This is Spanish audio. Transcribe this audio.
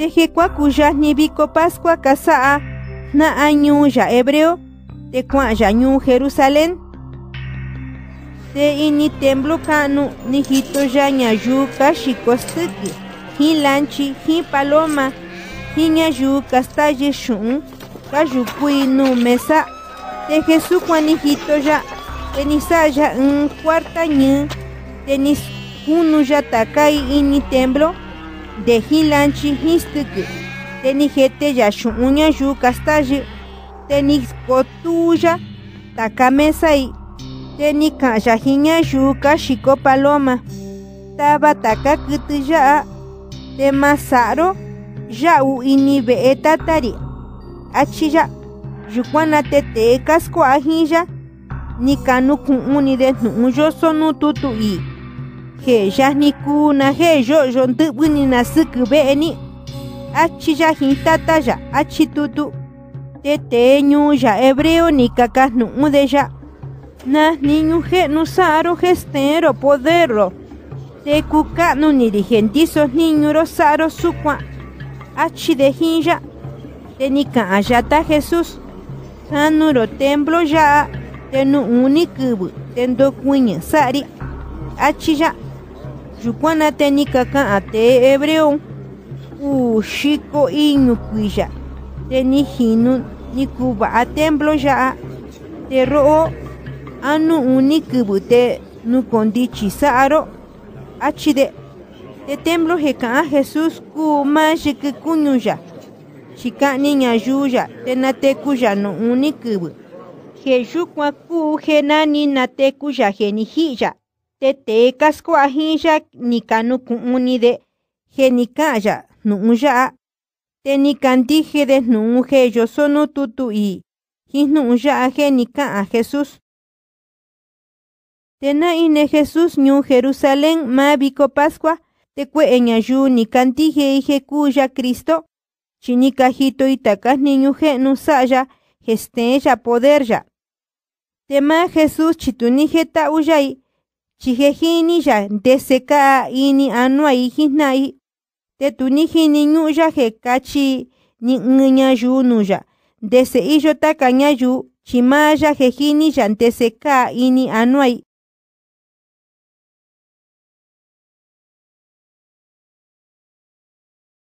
Teje cuacuya ni bico Pascua casaa na año ya hebreo te ya ñu Jerusalén. Te ini templo kanu ni hito ya ñayuka xikostuki. Hin lanchi, hin paloma, hin ñayuka staye shun, kayukui nu mesa. Te Jesús hito ya tenisaya un cuarta ñu, tenis unu ya takai ini templo de hilanchi histuki teni jete ya shu'uña yu kastayi teni kotuya takamesai teni ka'ya jiña yuka xiko paloma tava taka kɨtɨ ya'a te masa'ro ya'u ini ve'e tatari. Achiya yukuan na te te'e kaskua'a jin ya ni he yajni kuna he yo'yo ndɨ'vɨ ni na sɨkɨ ve'e ni achi ya jin tata ya achi tutu te te ñu ya hebreo ni kaka jnu'un de ya na niñu je'nu sa'ro gestero poderro te kuka'nu ni ri gentiso niñuro sa'ro sukuan achi de jin ya te ni ka'an yata Jesús. Januro templo ya te nu'un ni kɨvɨ. Te ndokuiñɨ sa'ri achi ya yukuana te ni kaka'an te hebreo uu xiko iñu kuiya te ni jinu ni kuva'a templo ya'a te ro'o. Anu uni kɨvɨ te nukondityi sa'aro. Achi de te templo je ka'an Jesús kuu ma yɨkɨ kuñu ya. Chika'ni ñayuu ya. Te nateku ya nu uni kɨvɨ je yukuan kuu je nani nateku ya je ni ji'i ya te tee kaskua'a jin ya ni kanuku'un ni de je ni ka'an ya jnu'un ya'a. Te ni kandije de jnu'un je yoso nu tutu i jin jnu'un ya'a je ni ka'an Jesús. Te na ine Jesús ñu Jerusalén ma viko Pascua te kue'e ñayuu ni kandije i je kuu ya Cristo chi ni kajito i taka jniñu je'nu sa'a ya jesteen ya poder ya te ma Jesús chi tu ni jeta'u ya ka'a ini anua i jina i te tu ni jini ñu'u ya je kachi ni ɨɨn ñayuu nu ya ka'a ini anua i